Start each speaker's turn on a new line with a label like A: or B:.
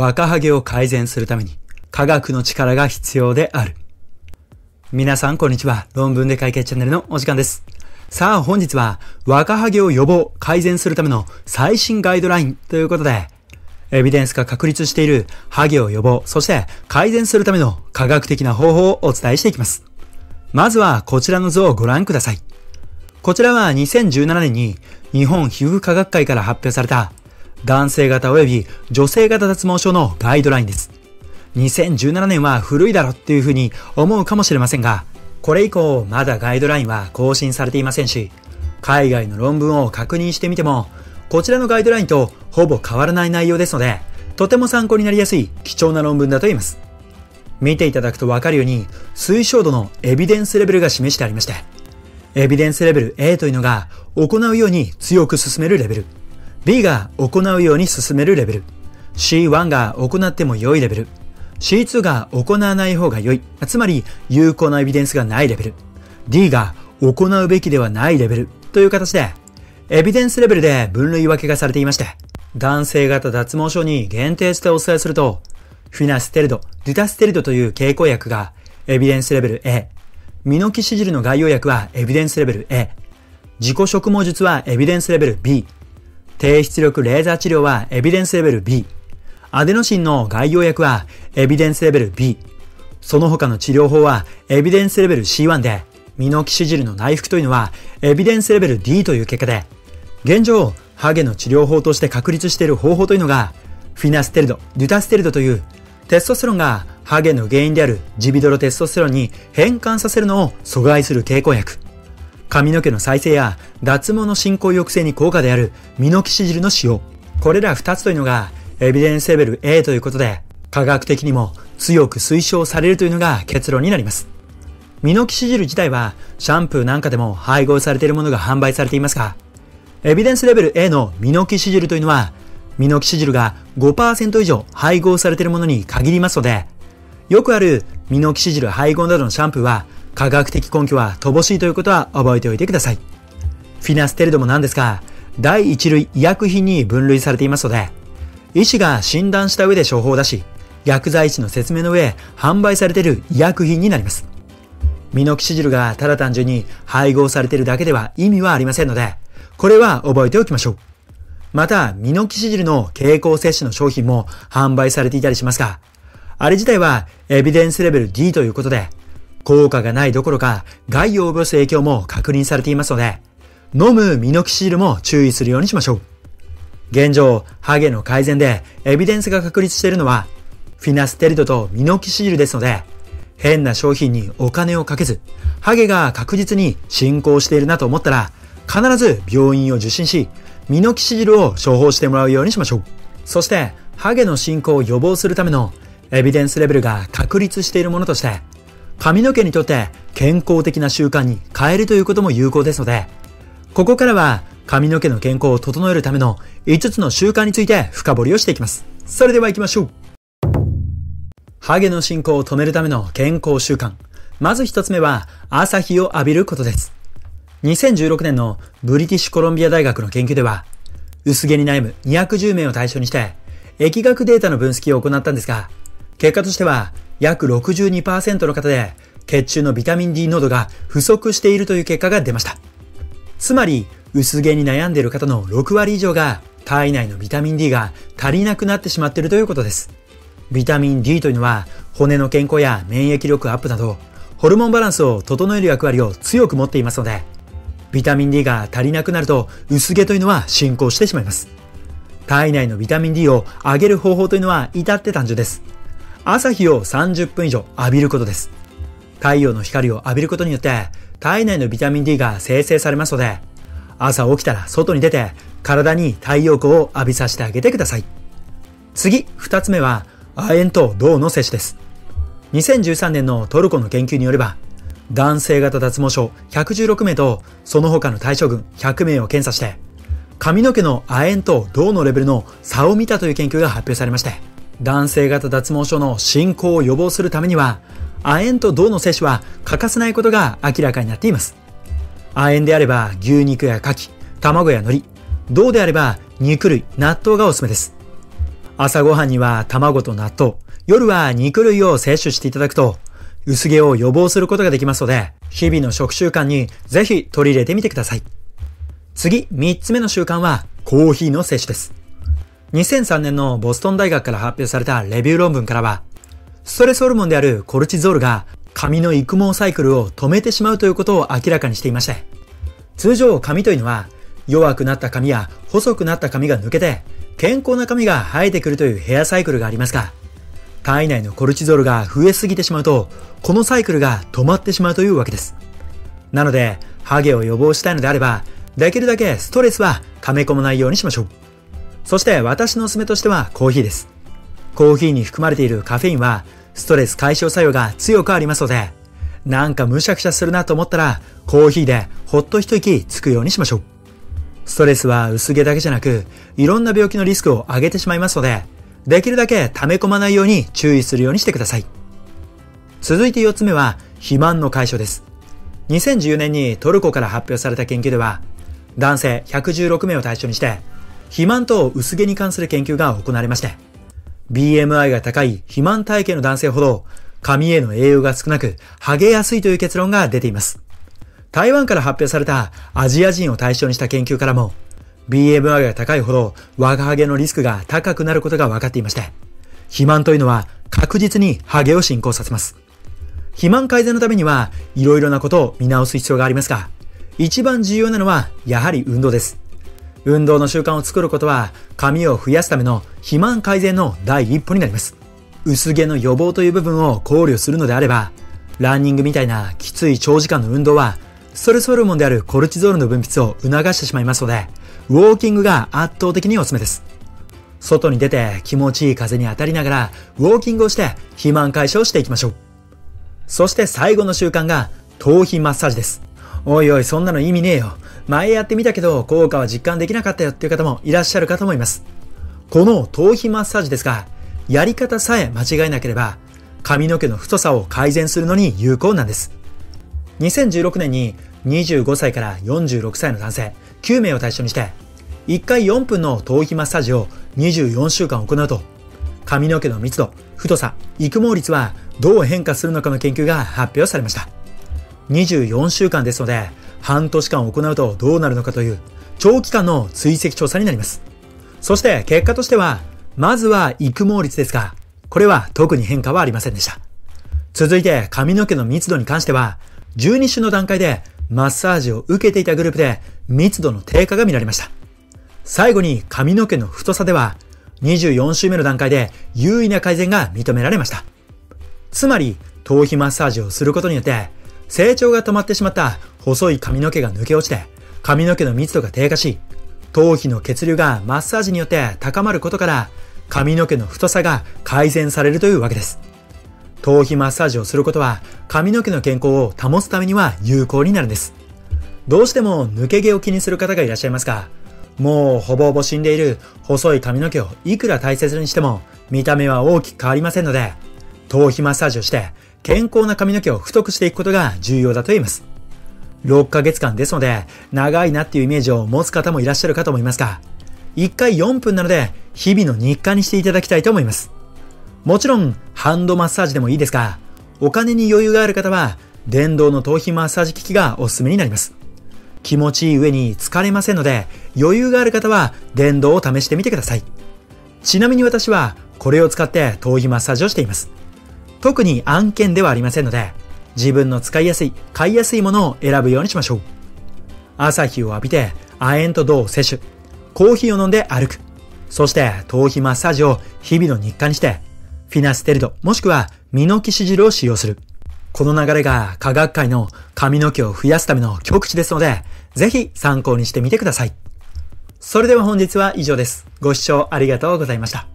A: 若ハゲを改善するために科学の力が必要である。皆さんこんにちは。論文で解決チャンネルのお時間です。さあ本日は若ハゲを予防、改善するための最新ガイドラインということで、エビデンスが確立しているハゲを予防、そして改善するための科学的な方法をお伝えしていきます。まずはこちらの図をご覧ください。こちらは2017年に日本皮膚科学会から発表された男性型及び女性型脱毛症のガイドラインです。2017年は古いだろっていうふうに思うかもしれませんが、これ以降まだガイドラインは更新されていませんし、海外の論文を確認してみても、こちらのガイドラインとほぼ変わらない内容ですので、とても参考になりやすい貴重な論文だと言います。見ていただくとわかるように、推奨度のエビデンスレベルが示してありまして、エビデンスレベル A というのが行うように強く進めるレベル。B が行うように進めるレベル。C1 が行っても良いレベル。C2 が行わない方が良い。つまり有効なエビデンスがないレベル。D が行うべきではないレベルという形で、エビデンスレベルで分類分けがされていまして、男性型脱毛症に限定してお伝えすると、フィナステルド、デュタステルドという経口薬がエビデンスレベル A、ミノキシジルの概要薬はエビデンスレベル A、自己植毛術はエビデンスレベル B、低出力レーザー治療はエビデンスレベル B。アデノシンの概要薬はエビデンスレベル B。その他の治療法はエビデンスレベル C1 で、ミノキシジルの内服というのはエビデンスレベル D という結果で、現状、ハゲの治療法として確立している方法というのが、フィナステルド、デュタステルドというテストステロンがハゲの原因であるジビドロテストステロンに変換させるのを阻害する経口薬。髪の毛の再生や脱毛の進行抑制に効果であるミノキシジルの使用。これら2つというのがエビデンスレベル A ということで科学的にも強く推奨されるというのが結論になります。ミノキシジル自体はシャンプーなんかでも配合されているものが販売されていますが、エビデンスレベル A のミノキシジルというのはミノキシジルが5%以上配合されているものに限りますので、よくあるミノキシジル配合などのシャンプーは科学的根拠は乏しいということは覚えておいてください。フィナステルドもなんですが、第一類医薬品に分類されていますので、医師が診断した上で処方だし、薬剤師の説明の上、販売されている医薬品になります。ミノキシジルがただ単純に配合されているだけでは意味はありませんので、これは覚えておきましょう。また、ミノキシジルの経口摂取の商品も販売されていたりしますが、あれ自体はエビデンスレベル D ということで、効果がないどころか害を及ぼす影響も確認されていますので、飲むミノキシジルも注意するようにしましょう。現状、ハゲの改善でエビデンスが確立しているのは、フィナステリドとミノキシジルですので、変な商品にお金をかけず、ハゲが確実に進行しているなと思ったら、必ず病院を受診し、ミノキシジルを処方してもらうようにしましょう。そして、ハゲの進行を予防するためのエビデンスレベルが確立しているものとして、髪の毛にとって健康的な習慣に変えるということも有効ですので、ここからは髪の毛の健康を整えるための5つの習慣について深掘りをしていきます。それでは行きましょう。ハゲの進行を止めるための健康習慣。まず1つ目は朝日を浴びることです。2016年のブリティッシュコロンビア大学の研究では、薄毛に悩む210名を対象にして、疫学データの分析を行ったんですが、結果としては約62%の方で血中のビタミン D 濃度が不足しているという結果が出ました。つまり、薄毛に悩んでいる方の6割以上が体内のビタミン D が足りなくなってしまっているということです。ビタミン D というのは骨の健康や免疫力アップなどホルモンバランスを整える役割を強く持っていますので、ビタミン D が足りなくなると薄毛というのは進行してしまいます。体内のビタミン D を上げる方法というのは至って単純です。朝日を30分以上浴びることです。太陽の光を浴びることによって体内のビタミン D が生成されますので、朝起きたら外に出て体に太陽光を浴びさせてあげてください。次、二つ目は亜鉛と銅の摂取です。2013年のトルコの研究によれば、男性型脱毛症116名とその他の対象群100名を検査して、髪の毛の亜鉛と銅のレベルの差を見たという研究が発表されまして、男性型脱毛症の進行を予防するためには、亜鉛と銅の摂取は欠かせないことが明らかになっています。亜鉛であれば牛肉や牡蠣、卵や海苔、銅であれば肉類、納豆がおすすめです。朝ごはんには卵と納豆、夜は肉類を摂取していただくと、薄毛を予防することができますので、日々の食習慣にぜひ取り入れてみてください。次、3つ目の習慣は、コーヒーの摂取です。2003年のボストン大学から発表されたレビュー論文からは、ストレスホルモンであるコルチゾールが髪の育毛サイクルを止めてしまうということを明らかにしていまして、通常髪というのは弱くなった髪や細くなった髪が抜けて健康な髪が生えてくるというヘアサイクルがありますが、体内のコルチゾールが増えすぎてしまうと、このサイクルが止まってしまうというわけです。なので、ハゲを予防したいのであれば、できるだけストレスは溜め込まないようにしましょう。そして私のおすすめとしてはコーヒーです。コーヒーに含まれているカフェインはストレス解消作用が強くありますので、なんかむしゃくしゃするなと思ったらコーヒーでほっと一息つくようにしましょう。ストレスは薄毛だけじゃなく、いろんな病気のリスクを上げてしまいますので、できるだけ溜め込まないように注意するようにしてください。続いて4つ目は、肥満の解消です。2014年にトルコから発表された研究では、男性116名を対象にして、肥満と薄毛に関する研究が行われまして、BMI が高い肥満体型の男性ほど、髪への栄養が少なく、剥げやすいという結論が出ています。台湾から発表されたアジア人を対象にした研究からも、BMI が高いほど若ハゲのリスクが高くなることが分かっていまして、肥満というのは確実にハゲを進行させます。肥満改善のためには、いろいろなことを見直す必要がありますが、一番重要なのは、やはり運動です。運動の習慣を作ることは、髪を増やすための肥満改善の第一歩になります。薄毛の予防という部分を考慮するのであれば、ランニングみたいなきつい長時間の運動はストレスホルモンであるコルチゾールの分泌を促してしまいますので、ウォーキングが圧倒的におすすめです。外に出て気持ちいい風に当たりながら、ウォーキングをして肥満解消していきましょう。そして最後の習慣が、頭皮マッサージです。おいおい、そんなの意味ねえよ。前やってみたけど、効果は実感できなかったよっていう方もいらっしゃるかと思います。この頭皮マッサージですが、やり方さえ間違えなければ、髪の毛の太さを改善するのに有効なんです。2016年に25歳から46歳の男性9名を対象にして、1回4分の頭皮マッサージを24週間行うと、髪の毛の密度、太さ、育毛率はどう変化するのかの研究が発表されました。24週間ですので、半年間行うとどうなるのかという長期間の追跡調査になります。そして結果としては、まずは育毛率ですが、これは特に変化はありませんでした。続いて髪の毛の密度に関しては、12週の段階でマッサージを受けていたグループで密度の低下が見られました。最後に髪の毛の太さでは24週目の段階で優位な改善が認められました。つまり頭皮マッサージをすることによって成長が止まってしまった細い髪の毛が抜け落ちて髪の毛の密度が低下し頭皮の血流がマッサージによって高まることから髪の毛の太さが改善されるというわけです。頭皮マッサージをすることは髪の毛の健康を保つためには有効になるんです。どうしても抜け毛を気にする方がいらっしゃいますが、もうほぼほぼ死んでいる細い髪の毛をいくら大切にしても見た目は大きく変わりませんので、頭皮マッサージをして健康な髪の毛を太くしていくことが重要だと言います。6ヶ月間ですので、長いなっていうイメージを持つ方もいらっしゃるかと思いますが、1回4分なので、日々の日課にしていただきたいと思います。もちろん、ハンドマッサージでもいいですが、お金に余裕がある方は、電動の頭皮マッサージ機器がおすすめになります。気持ちいい上に疲れませんので、余裕がある方は電動を試してみてください。ちなみに私は、これを使って頭皮マッサージをしています。特に案件ではありませんので、自分の使いやすい、買いやすいものを選ぶようにしましょう。朝日を浴びて、亜鉛と銅を摂取。コーヒーを飲んで歩く。そして頭皮マッサージを日々の日課にして、フィナステルドもしくはミノキシジルを使用する。この流れが科学界の髪の毛を増やすための極致ですので、ぜひ参考にしてみてください。それでは本日は以上です。ご視聴ありがとうございました。